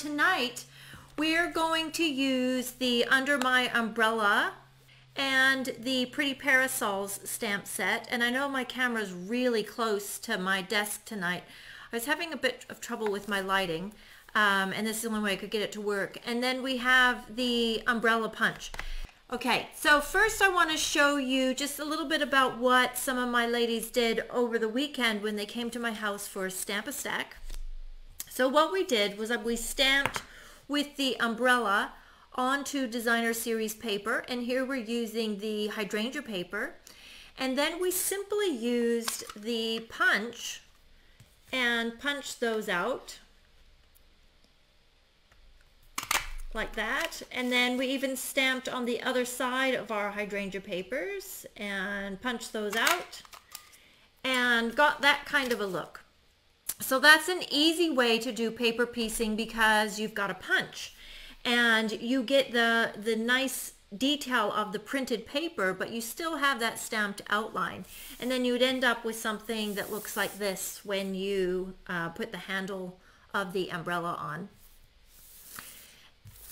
tonight we're going to use the Under My Umbrella and the Pretty Parasols stamp set. And I know my camera's really close to my desk tonight. I was having a bit of trouble with my lighting. Um, and this is the only way I could get it to work. And then we have the umbrella punch. Okay, so first I want to show you just a little bit about what some of my ladies did over the weekend when they came to my house for Stamp a Stack. So what we did was we stamped with the umbrella onto designer series paper and here we're using the hydrangea paper and then we simply used the punch and punched those out like that. And then we even stamped on the other side of our hydrangea papers and punched those out and got that kind of a look. So that's an easy way to do paper piecing because you've got a punch and you get the, the nice detail of the printed paper, but you still have that stamped outline. And then you'd end up with something that looks like this when you uh, put the handle of the umbrella on.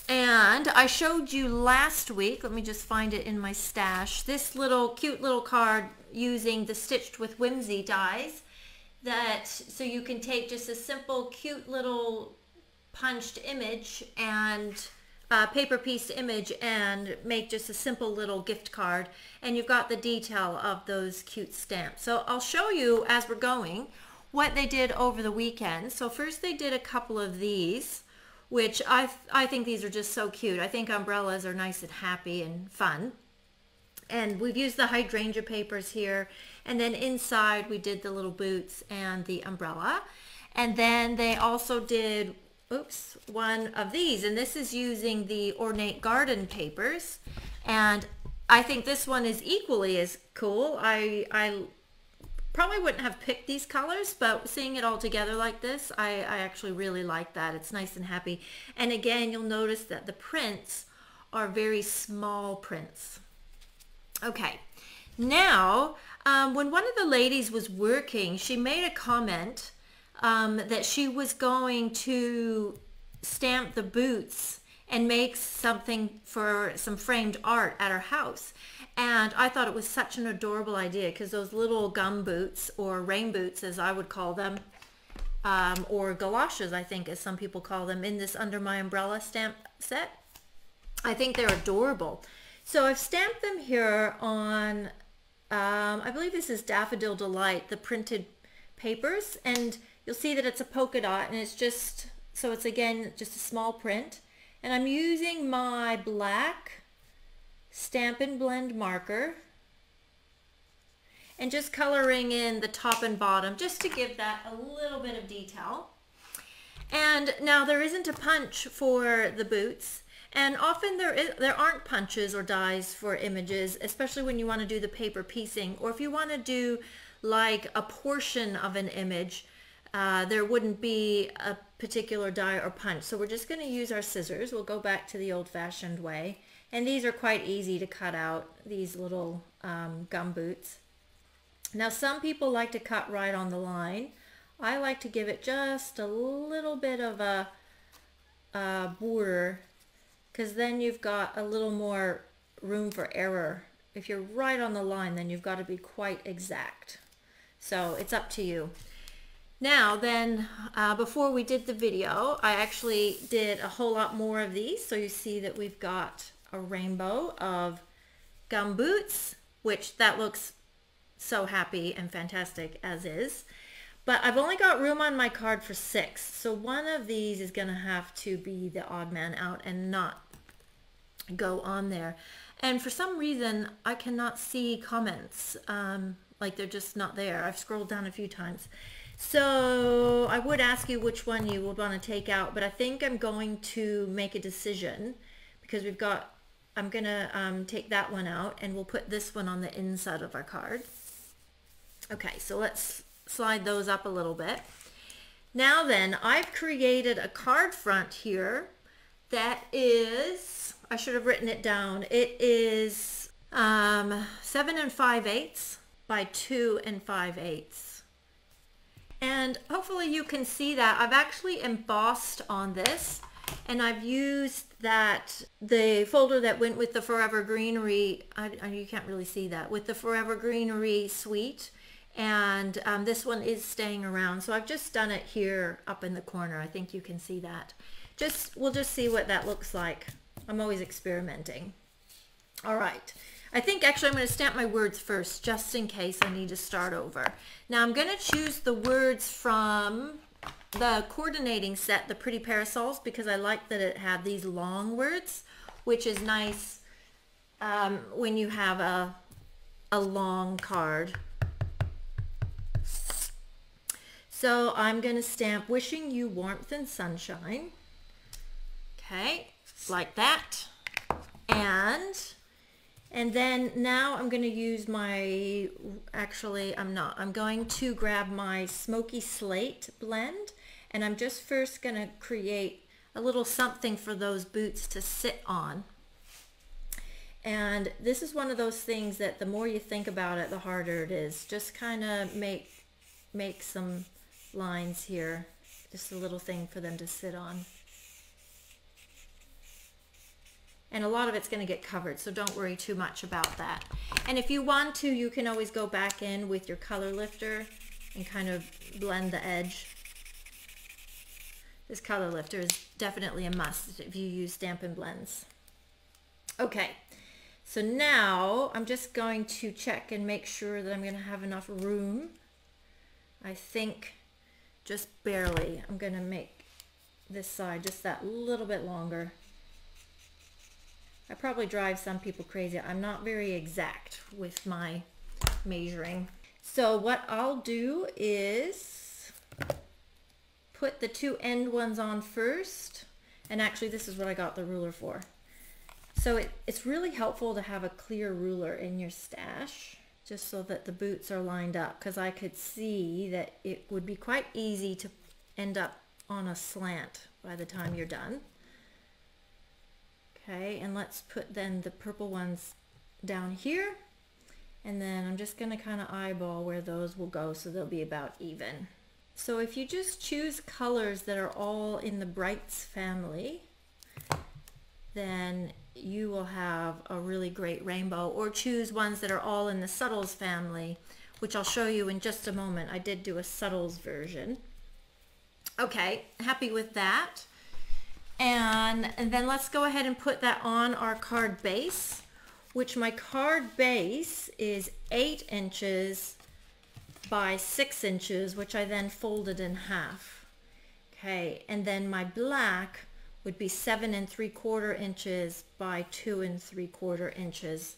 And I showed you last week, let me just find it in my stash, this little cute little card using the Stitched with Whimsy dies that so you can take just a simple cute little punched image and uh, paper piece image and make just a simple little gift card and you've got the detail of those cute stamps. So I'll show you as we're going what they did over the weekend. So first they did a couple of these which I, th I think these are just so cute. I think umbrellas are nice and happy and fun. And we've used the hydrangea papers here. And then inside we did the little boots and the umbrella. And then they also did, oops, one of these. And this is using the Ornate Garden papers. And I think this one is equally as cool. I, I probably wouldn't have picked these colors, but seeing it all together like this, I, I actually really like that. It's nice and happy. And again, you'll notice that the prints are very small prints. Okay, now, um, when one of the ladies was working, she made a comment um, that she was going to stamp the boots and make something for some framed art at her house. And I thought it was such an adorable idea because those little gum boots or rain boots as I would call them um, or galoshes I think as some people call them in this Under My Umbrella stamp set. I think they're adorable. So I've stamped them here on, um, I believe this is Daffodil Delight, the printed papers. And you'll see that it's a polka dot and it's just, so it's again just a small print. And I'm using my black Stampin' Blend marker and just coloring in the top and bottom just to give that a little bit of detail. And now there isn't a punch for the boots and often there, is, there aren't punches or dies for images, especially when you want to do the paper piecing or if you want to do like a portion of an image, uh, there wouldn't be a particular die or punch. So we're just going to use our scissors. We'll go back to the old-fashioned way and these are quite easy to cut out, these little um, gum boots. Now some people like to cut right on the line. I like to give it just a little bit of a, a border because then you've got a little more room for error. If you're right on the line, then you've got to be quite exact. So it's up to you. Now then, uh, before we did the video, I actually did a whole lot more of these. So you see that we've got a rainbow of gum boots, which that looks so happy and fantastic as is. But I've only got room on my card for six. So one of these is going to have to be the odd man out and not go on there. And for some reason, I cannot see comments. Um, like they're just not there. I've scrolled down a few times. So I would ask you which one you would want to take out, but I think I'm going to make a decision because we've got I'm gonna um, take that one out and we'll put this one on the inside of our card. Okay, so let's slide those up a little bit. Now then, I've created a card front here that is, I should have written it down, it is um, 7 and 5 eighths by 2 and 5 eighths. And hopefully you can see that. I've actually embossed on this and I've used that the folder that went with the Forever Greenery I, I, you can't really see that with the Forever Greenery suite. And um, this one is staying around. So I've just done it here up in the corner. I think you can see that. Just we'll just see what that looks like I'm always experimenting. All right. I think actually I'm going to stamp my words first just in case I need to start over. Now I'm going to choose the words from the coordinating set the pretty parasols because I like that it had these long words which is nice um, when you have a a long card. So I'm going to stamp wishing you warmth and sunshine. Okay, like that. And and then now I'm going to use my, actually I'm not, I'm going to grab my smoky slate blend and I'm just first going to create a little something for those boots to sit on. And this is one of those things that the more you think about it, the harder it is. Just kind of make, make some lines here. Just a little thing for them to sit on. And a lot of it's going to get covered, so don't worry too much about that. And if you want to, you can always go back in with your color lifter and kind of blend the edge. This color lifter is definitely a must if you use Stampin' Blends. Okay, so now I'm just going to check and make sure that I'm going to have enough room. I think just barely. I'm going to make this side just that little bit longer. I probably drive some people crazy. I'm not very exact with my measuring. So what I'll do is put the two end ones on first. And actually this is what I got the ruler for. So it, it's really helpful to have a clear ruler in your stash just so that the boots are lined up because I could see that it would be quite easy to end up on a slant by the time you're done. Okay, and let's put then the purple ones down here. And then I'm just going to kind of eyeball where those will go so they'll be about even. So if you just choose colors that are all in the Brights family, then you will have a really great rainbow or choose ones that are all in the subtles family which I'll show you in just a moment. I did do a subtles version. Okay, happy with that. And, then let's go ahead and put that on our card base, which my card base is eight inches by six inches, which I then folded in half. Okay, and then my black would be seven and three quarter inches by two and three quarter inches.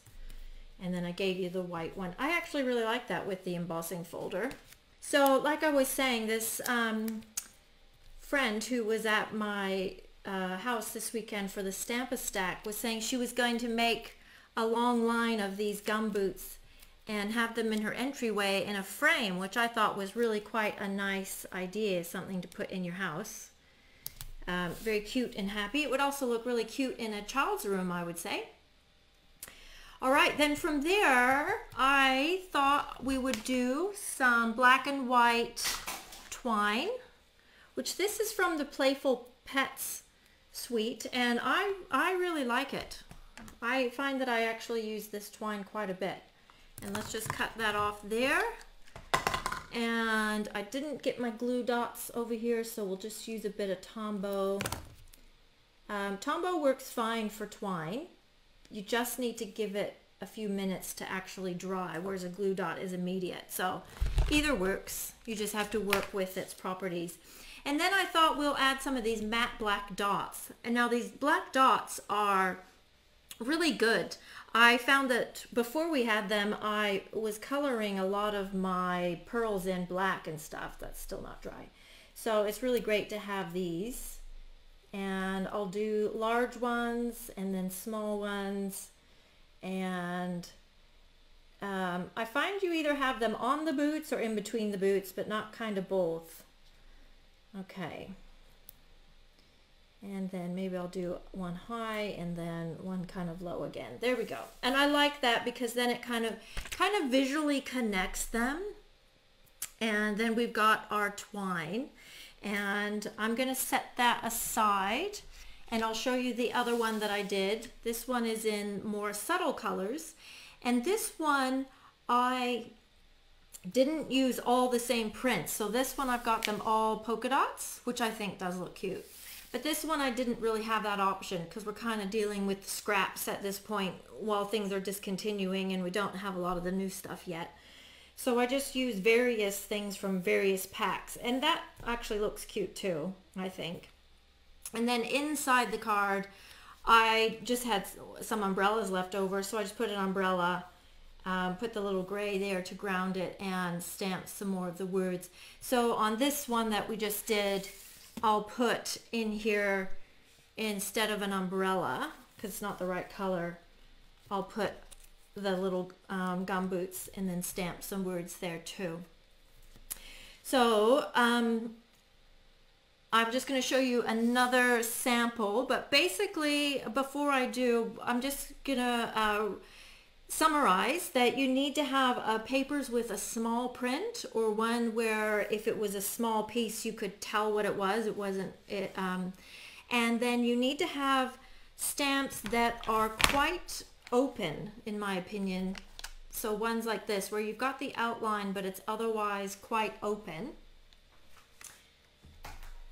And then I gave you the white one. I actually really like that with the embossing folder. So like I was saying, this um, friend who was at my uh, house this weekend for the Stamp-A-Stack was saying she was going to make a long line of these gum boots and have them in her entryway in a frame, which I thought was really quite a nice idea, something to put in your house. Um, very cute and happy. It would also look really cute in a child's room, I would say. All right, then from there, I thought we would do some black and white twine, which this is from the Playful Pets suite, and I, I really like it. I find that I actually use this twine quite a bit. And let's just cut that off there and I didn't get my glue dots over here so we'll just use a bit of Tombow. Um, Tombow works fine for twine. You just need to give it a few minutes to actually dry whereas a glue dot is immediate. So either works. You just have to work with its properties. And then I thought we'll add some of these matte black dots. And now these black dots are really good. I found that before we had them, I was coloring a lot of my pearls in black and stuff. That's still not dry. So it's really great to have these. And I'll do large ones and then small ones. And um, I find you either have them on the boots or in between the boots, but not kind of both. Okay and then maybe I'll do one high and then one kind of low again. There we go. And I like that because then it kind of kind of visually connects them. And then we've got our twine and I'm going to set that aside And I'll show you the other one that I did. This one is in more subtle colors. And this one, I didn't use all the same prints. So this one I've got them all polka dots, which I think does look cute. But this one I didn't really have that option because we're kind of dealing with scraps at this point while things are discontinuing and we don't have a lot of the new stuff yet. So I just used various things from various packs and that actually looks cute too, I think. And then inside the card, I just had some umbrellas left over, so I just put an umbrella, um, put the little gray there to ground it, and stamp some more of the words. So on this one that we just did, I'll put in here, instead of an umbrella, because it's not the right color, I'll put the little um, gum boots and then stamp some words there too. So um, I'm just going to show you another sample, but basically before I do, I'm just going to uh, summarize that you need to have uh, papers with a small print or one where if it was a small piece you could tell what it was, it wasn't, it, um, and then you need to have stamps that are quite open in my opinion. So ones like this where you've got the outline but it's otherwise quite open.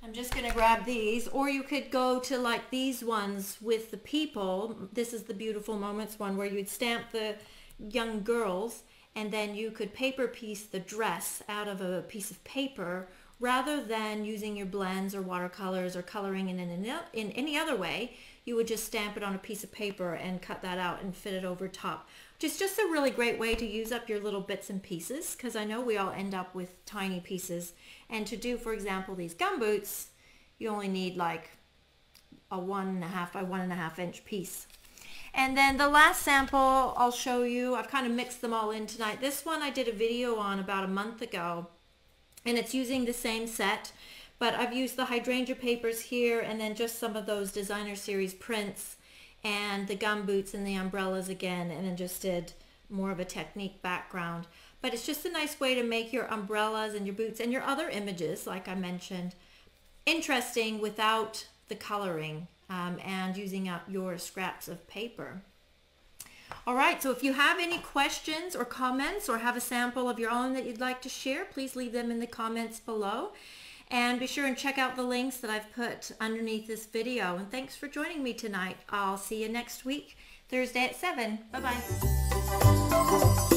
I'm just going to grab these or you could go to like these ones with the people. This is the beautiful moments one where you'd stamp the young girls and then you could paper piece the dress out of a piece of paper rather than using your blends or watercolors or coloring in, in, in any other way. You would just stamp it on a piece of paper and cut that out and fit it over top is just a really great way to use up your little bits and pieces because I know we all end up with tiny pieces and to do, for example, these gum boots, you only need like a one and a half by one and a half inch piece. And then the last sample I'll show you, I've kind of mixed them all in tonight. This one I did a video on about a month ago and it's using the same set, but I've used the hydrangea papers here and then just some of those designer series prints and the gum boots and the umbrellas again and then just did more of a technique background. But it's just a nice way to make your umbrellas and your boots and your other images, like I mentioned, interesting without the coloring um, and using up your scraps of paper. All right, so if you have any questions or comments or have a sample of your own that you'd like to share, please leave them in the comments below. And be sure and check out the links that I've put underneath this video. And thanks for joining me tonight. I'll see you next week, Thursday at 7. Bye-bye.